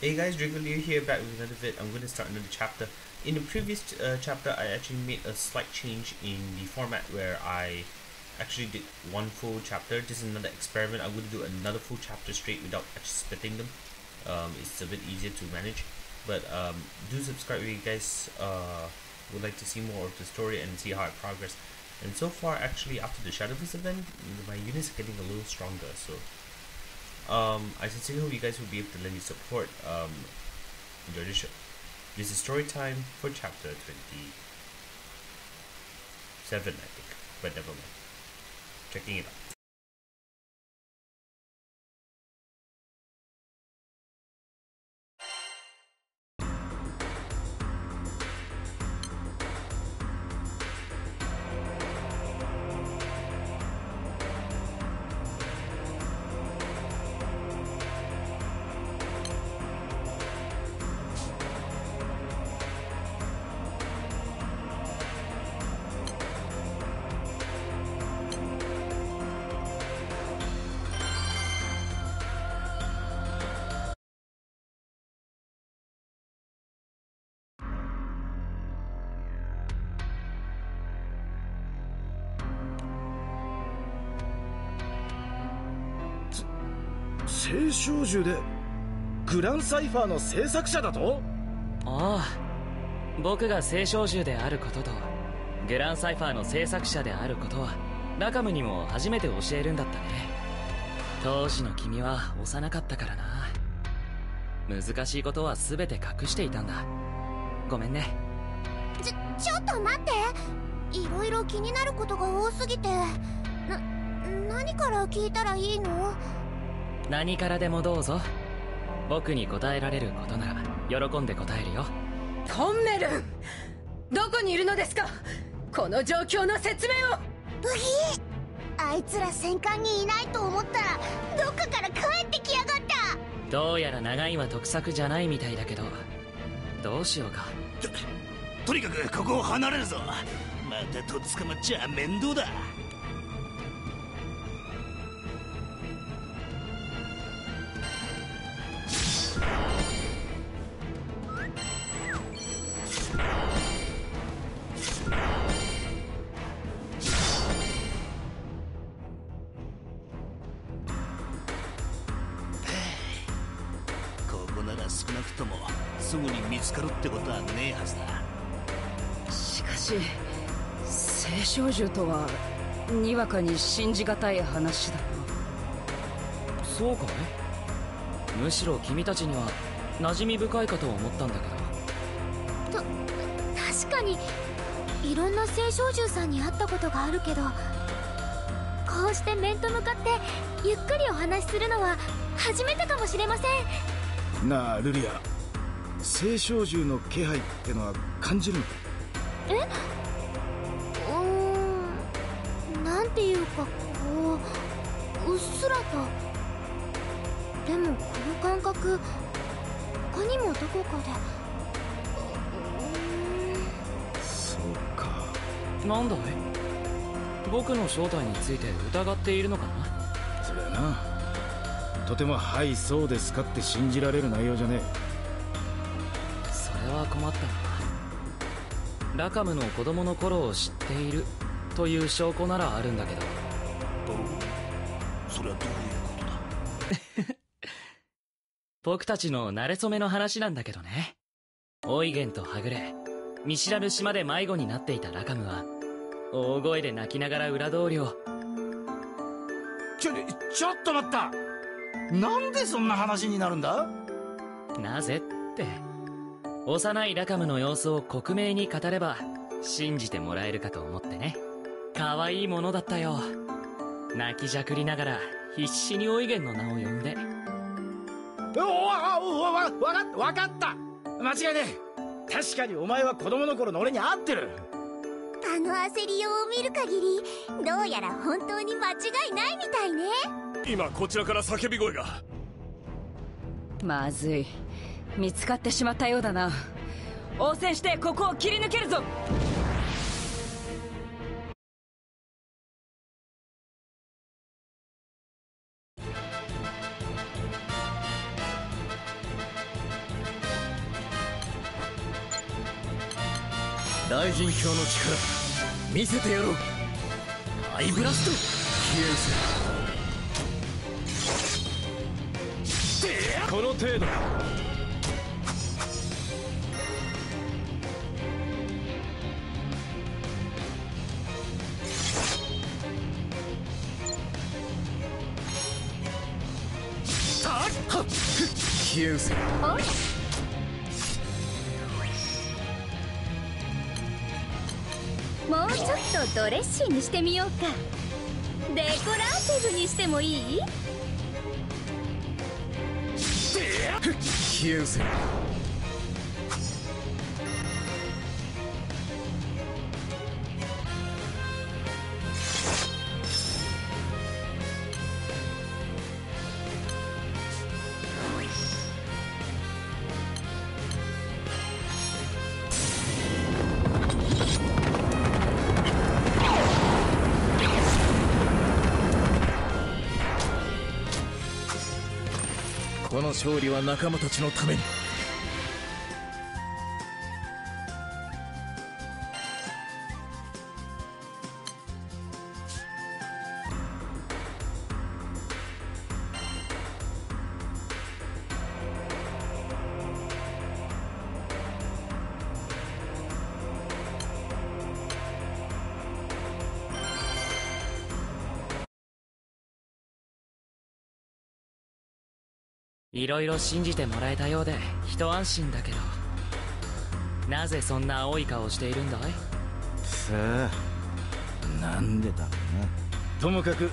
Hey guys, Drigglio here back with another vid. I'm going to start another chapter. In the previous uh, chapter, I actually made a slight change in the format where I actually did one full chapter. This is another experiment. I'm going to do another full chapter straight without actually splitting them. Um, it's a bit easier to manage. But um, do subscribe if you guys uh, would like to see more of the story and see how I progress. And so far, actually, after the Shadowverse event, my units are getting a little stronger. So um, I sincerely hope you guys will be able to lend your support. Um, enjoy the show. This is story time for chapter 27, I think. But never mind. Checking it out. 青少獣でグランサイファーの制作者だと？ああ。僕が青少獣であることとグランサイファーの制作者であることはラカムにも初めて教えるんだったね。当時の君は幼かったからな。難しいことは全て隠していたんだ。ごめんね。ちょちょっと待って。いろいろ気になることが多すぎて。な何から聞いたらいいの？何からでもどうぞ。僕に答えられることなら喜んで答えるよ。コンメル！ンどこにいるのですか？この状況の説明を！ブヒあいつら戦艦にいないと思ったらどっかから帰ってきやがった！どうやら長いは得策じゃないみたいだけどどうしようか。ととにかくここを離れるぞ。またとっ捕まっちゃ面倒だつかるってことはねえはずだ。しかし青少獣とはにわかに信じがたい話だな。そうかいむしろ君たちには馴染み深いかと思ったんだけど。と確かにいろんな青少獣さんに会ったことがあるけどこうして面と向かってゆっくりお話しするのは初めてかもしれません。なあルリア青少獣の気配ってのは感じるのか？え？うーん。なんていうかこううっすらと。でもこの感覚他にもどこかで。そうか。なんだい？僕の正体について疑っているのかな？それはな。とても「はいそうですか」って信じられる内容じゃねそれは困ったなラカムの子供の頃を知っているという証拠ならあるんだけど。えそれはどういうことだ僕たちの馴れ初めの話なんだけどね。オイゲンとはぐれ見知らぬ島で迷子になっていたラカムは大声で泣きながら裏通りを。ちょちょっと待った。なんでそんな話になるんだ？なぜって幼いラカムの様子を克明に語れば信じてもらえるかと思ってね。可愛いものだったよ。泣きじゃくりながら必死にオイゲンの名を呼んで。おわおわわわかったわかった。間違いねえ。確かにお前は子供の頃の俺に会ってる。あの焦りようを見る限りどうやら本当に間違いないみたいね。今こちらから叫び声が。まずい見つかってしまったようだな。応戦してここを切り抜けるぞ。大神教の力見せてやろう。アイブラスト消え失せ。この程度消えうせもうちょっとドレッシーにしてみようかデコラーティブにしてもいい消えうせ勝利は仲間たちのために。いろいろ信じてもらえたようで一安心だけど。なぜそんな青い顔しているんだい？さあなんでだろともかく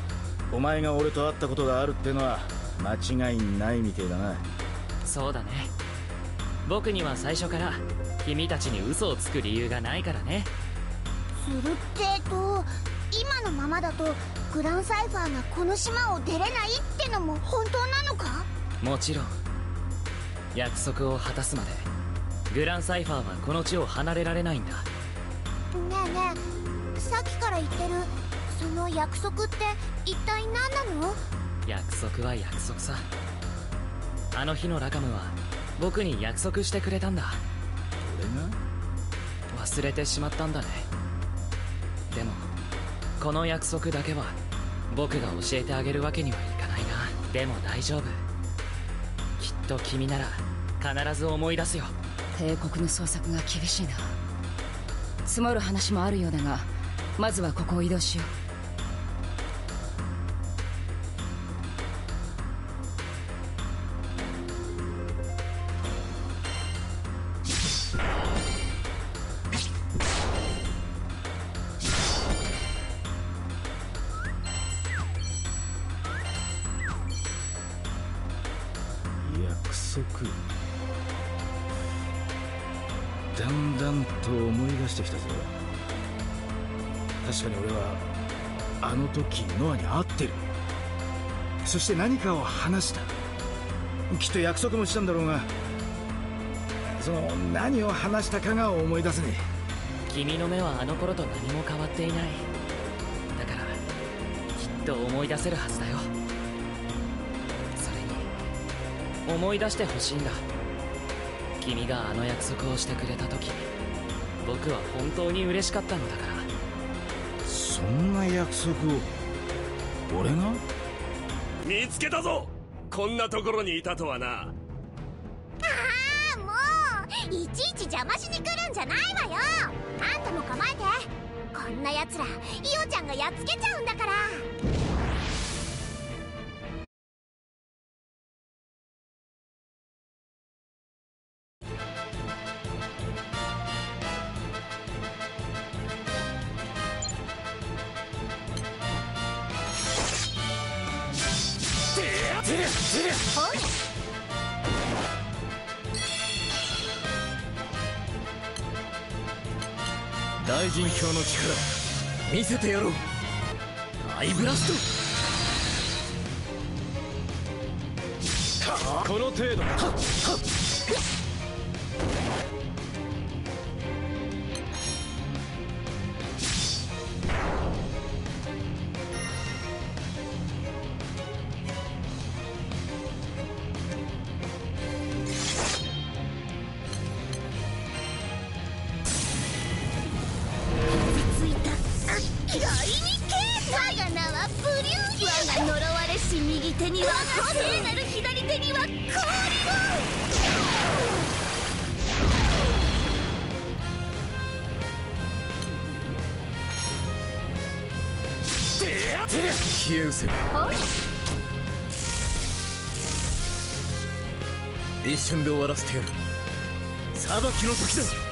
お前が俺と会ったことがあるってのは間違いないみてえだな。そうだね。僕には最初から君たちに嘘をつく理由がないからね。するってと今のままだとグランサイファーがこの島を出れないってのも本当なのか？もちろん。約束を果たすまで。グランサイファーはこの地を離れられないんだ。ねえねえさっきから言ってるその約束って一体何なの？約束は約束さ。あの日のラカムは僕に約束してくれたんだ。俺が？忘れてしまったんだね。でもこの約束だけは僕が教えてあげるわけにはいかないな。でも大丈夫と君なら必ず思い出すよ。帝国の捜索が厳しいな。積もる話もあるようだがまずはここを移動しよう。だんだんと思い出してきたぞ。確かに俺はあの時ノアに会ってる。そして何かを話した。きっと約束もしたんだろうが。その何を話したかが思い出せねえ。君の目はあの頃と何も変わっていない。だからきっと思い出せるはずだよ。思い出してほしいんだ。君があの約束をしてくれた時僕は本当に嬉しかったのだから。えそんな約束を俺が？見つけたぞ！こんなところにいたとはな。ああもういちいち邪魔しに来るんじゃないわよ。あんたも構えて。こんな奴らイオちゃんがやっつけちゃうんだからには聖なる左手には氷を消え失せ一瞬で終わらせてやる裁きの時だ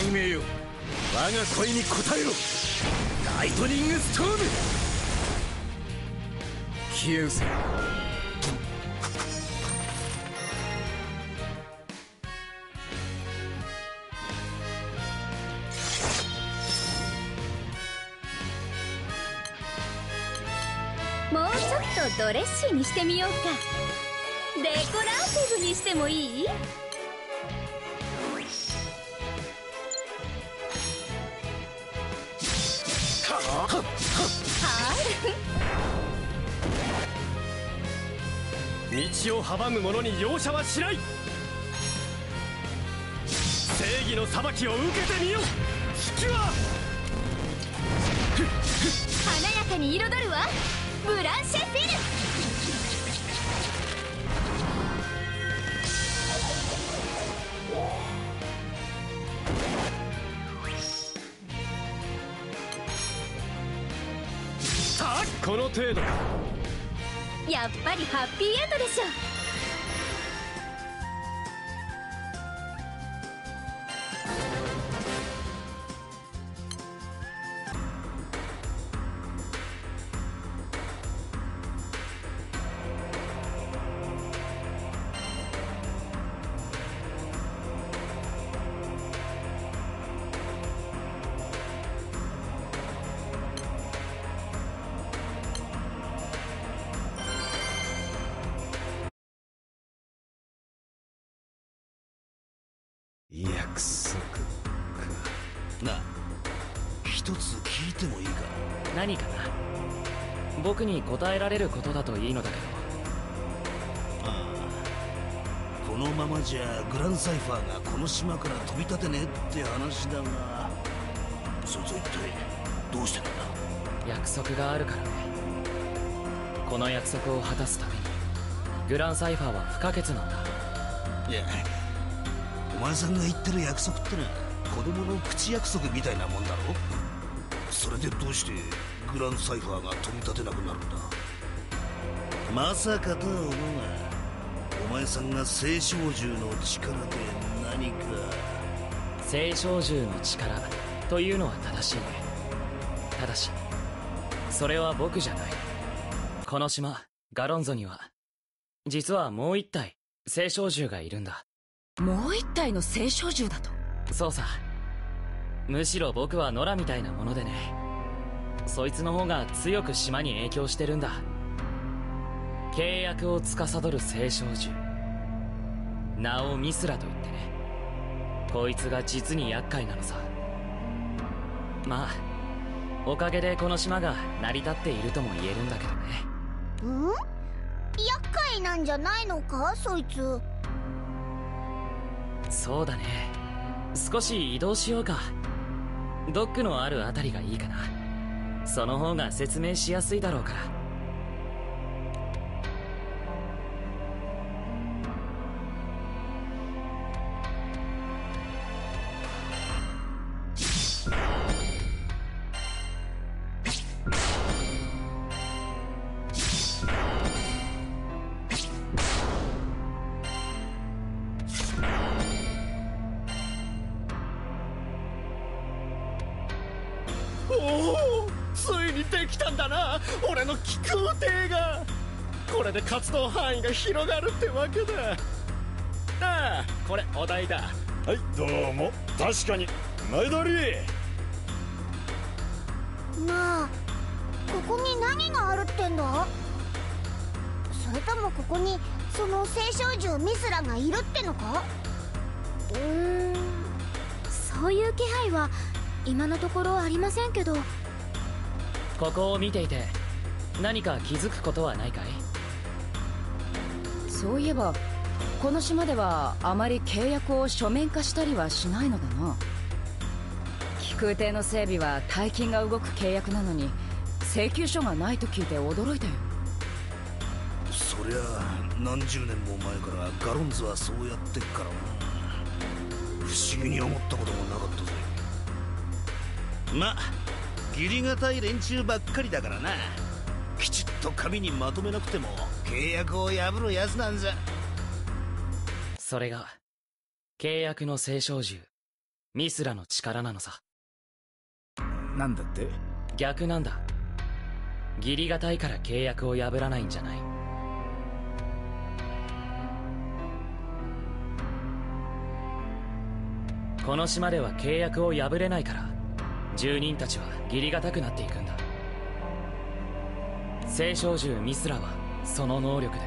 内命よ。我が声に応えろ。ライトニングストーム。消え失せもうちょっとドレッシーにしてみようか。デコラーティブにしてもいい？道を阻む者に容赦はしない。正義の裁きを受けてみよ引きは。華やかに彩るわ。ブランシェ・フィル。さあこの程度かやっぱりハッピーエンドでしょ。約束かなあ一つ聞いてもいいか？何かな？僕に答えられることだといいのだけど。ああこのままじゃグランサイファーがこの島から飛び立てねえって話だが。そいつは一体どうしてなんだ？約束があるからね。この約束を果たすためにグランサイファーは不可欠なんだ。いやお前さんが言ってる約束ってのは子供の口約束みたいなもんだろ？それでどうしてグランサイファーが飛び立てなくなるんだ？まさかとは思うがお前さんが聖少獣の力で何か。聖少獣の力？というのは正しいね。ただしそれは僕じゃない。この島ガロンゾには。実はもう一体聖少獣がいるんだ。もう一体の聖少獣だと？そうさ。むしろ僕はノラみたいなものでね。そいつの方が強く島に影響してるんだ。契約を司る聖少獣名をミスラと言ってね。こいつが実に厄介なのさ。まあおかげでこの島が成り立っているとも言えるんだけどね。ん？厄介なんじゃないのか？そいつそうだね。少し移動しようか。ドックのある辺りがいいかな。その方が説明しやすいだろうから。範囲が広がるってわけだ。ああこれお題だ。はいどうも。確かに。前通り。なあここに何があるってんだ？それともここにその聖少獣ミスラがいるってのか？うーん。そういう気配は今のところありませんけど。ここを見ていて何か気づくことはないかい？そういえばこの島ではあまり契約を書面化したりはしないのだな。飛空艇の整備は大金が動く契約なのに請求書がないと聞いて驚いたよ。そりゃ何十年も前からガロンズはそうやってっからな。不思議に思ったこともなかったぜ。ま義理がたい連中ばっかりだからな。きちっと紙にまとめなくても契約を破るやつなんざ。それが契約の聖少獣ミスラの力なのさ。なんだって？逆なんだ。義理がたいから契約を破らないんじゃない。この島では契約を破れないから住人たちは義理がたくなっていくんだ。聖少獣ミスラはその能力で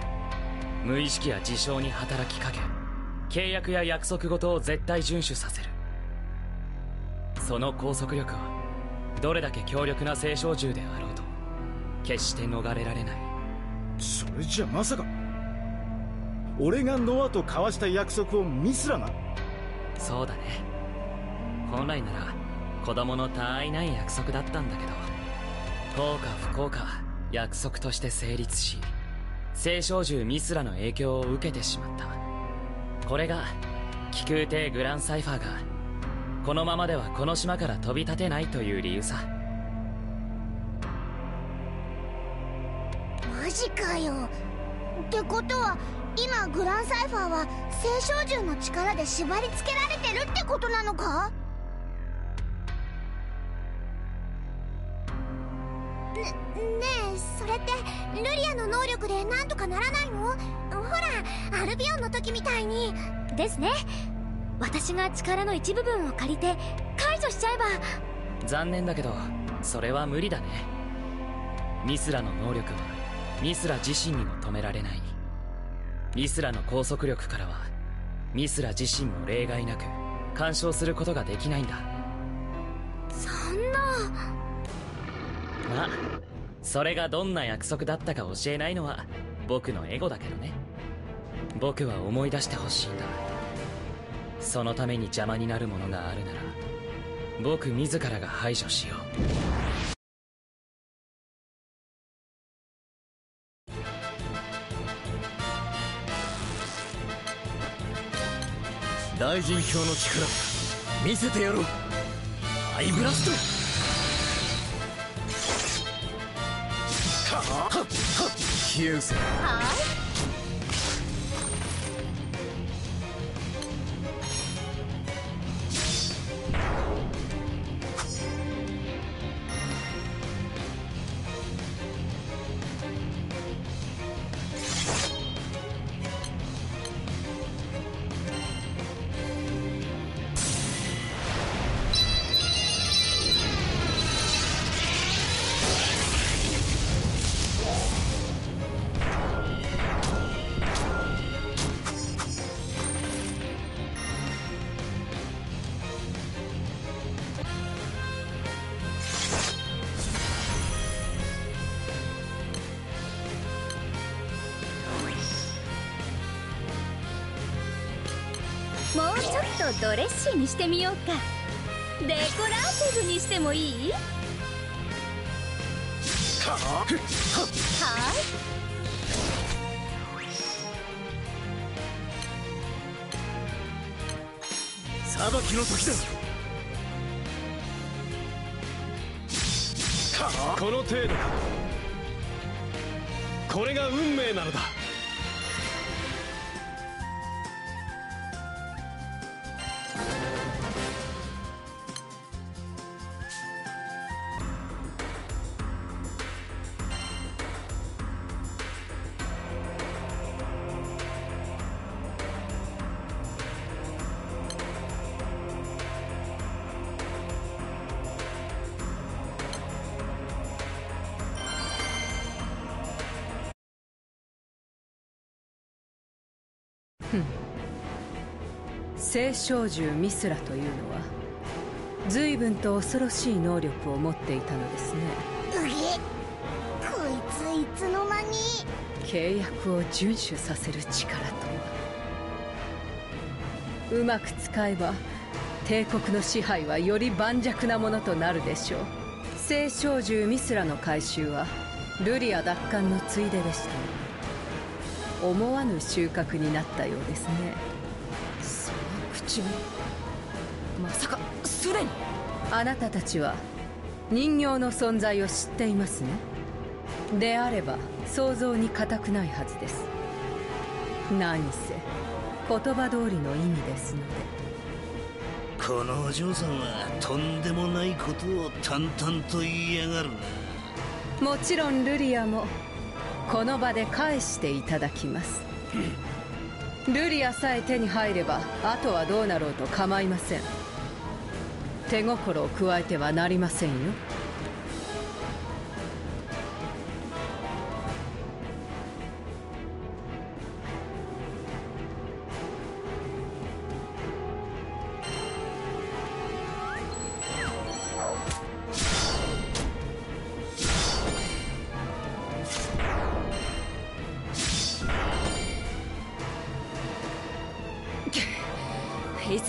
無意識や自傷に働きかけ契約や約束事を絶対遵守させる。その拘束力はどれだけ強力な聖少獣であろうと決して逃れられない。それじゃまさか俺がノアと交わした約束をミスラがそうだね。本来なら子供の他愛ない約束だったんだけど幸か不幸か約束として成立し聖少獣ミスラの影響を受けてしまったこれが気空艇グランサイファーがこのままではこの島から飛び立てないという理由さ。マジかよ。ってことは今グランサイファーは聖少獣の力で縛り付けられてるってことなのか？えそれってルリアの能力でなんとかならないの？ほらアルビオンの時みたいに。ですね。私が力の一部分を借りて解除しちゃえば。残念だけどそれは無理だね。ミスラの能力はミスラ自身にも止められない。ミスラの拘束力からはミスラ自身も例外なく干渉することができないんだ。そんな。まあそれがどんな約束だったか教えないのは僕のエゴだけどね。僕は思い出してほしいんだ。そのために邪魔になるものがあるなら僕自らが排除しよう。大臣卿の力見せてやろう。アイブラスト。消えとドレッシーにしてみようか。デコラーティブにしてもいい？はーい裁きの時だ。この程度か。これが運命なのだ。聖少獣ミスラというのは随分と恐ろしい能力を持っていたのですね。うげこいついつの間に。契約を遵守させる力とは。うまく使えば帝国の支配はより盤石なものとなるでしょう。聖少獣ミスラの回収はルリア奪還のついででした思わぬ収穫になったようですね。その口にまさかすでにあなたたちは人形の存在を知っていますね。であれば想像に難くないはずです。何せ言葉通りの意味ですので。このお嬢さんはとんでもないことを淡々と言いやがる。なもちろんルリアもこの場で返していただきます。ルリアさえ手に入ればあとはどうなろうと構いません。手心を加えてはなりませんよ。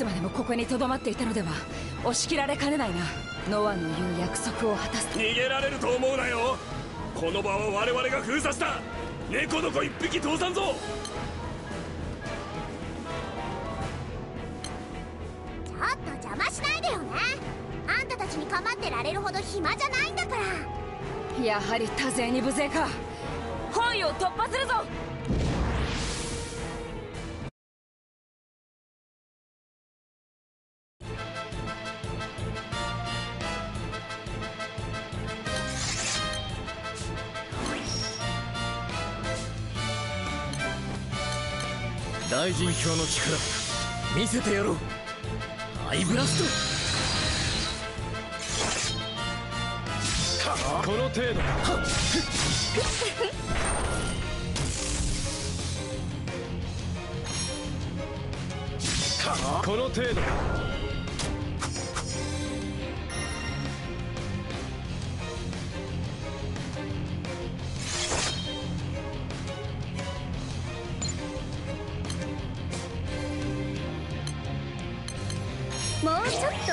つまでもここにとどまっていたのでは押し切られかねないな。ノアの言う約束を果たす。逃げられると思うなよ。この場は我々が封鎖した。猫の子一匹通さんぞ。ちょっと邪魔しないでよね。あんたたちに構ってられるほど暇じゃないんだから。やはり多勢に無勢か。本位を突破するぞ大臣卿の力見せてやろう。アイブラスト。この程度。この程度。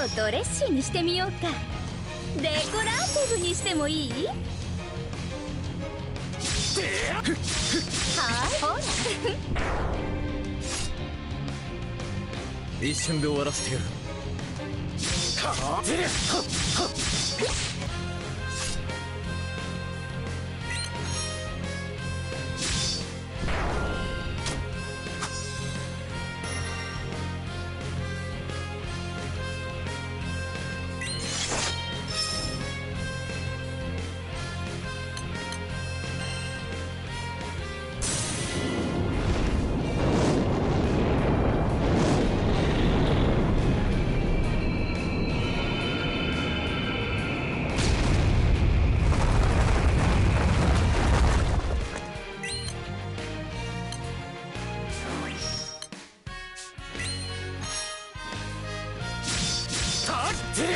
うちょっとドレッシーにしてみようか。デコラーティブにしてもいい？はい。ほ ら一瞬で終わらせてやる。消え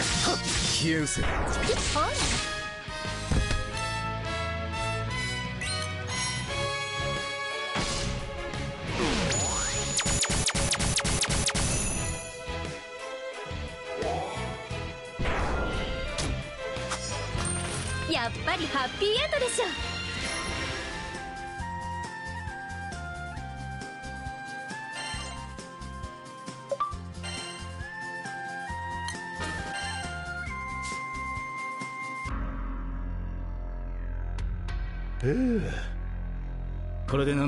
失せほら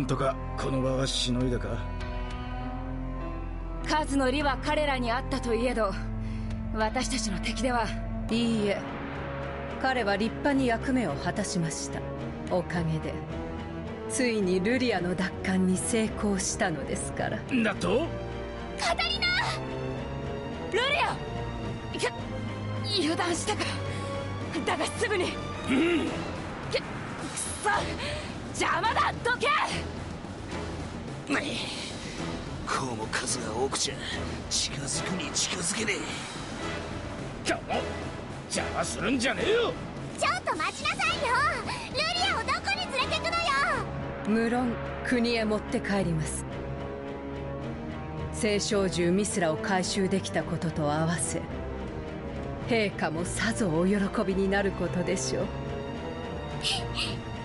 とかこの場はしのいだか？数の利は彼らにあったといえど私たちの敵ではいいえ。彼は立派に役目を果たしました。おかげで。ついにルリアの奪還に成功したのですから。だと？カタリナ！ルリア！く油断したかだがすぐに。うん。くくそ。邪魔だ！どけこうも数が多くちゃ近づくに近づけね今日も邪魔するんじゃねえよ。ちょっと待ちなさいよ。ルリアをどこに連れてくのよ。無論国へ持って帰ります。青少獣ミスラを回収できたことと合わせ陛下もさぞお喜びになることでしょう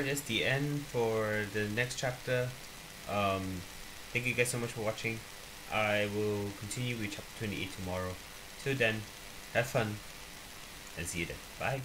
Alright, that's the end for the next chapter. Um, thank you guys so much for watching. I will continue with chapter 28 tomorrow. Till then, have fun and see you then. Bye.